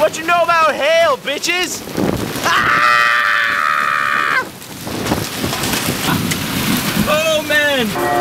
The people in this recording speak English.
what you know about hail, bitches? Ah! Oh, man!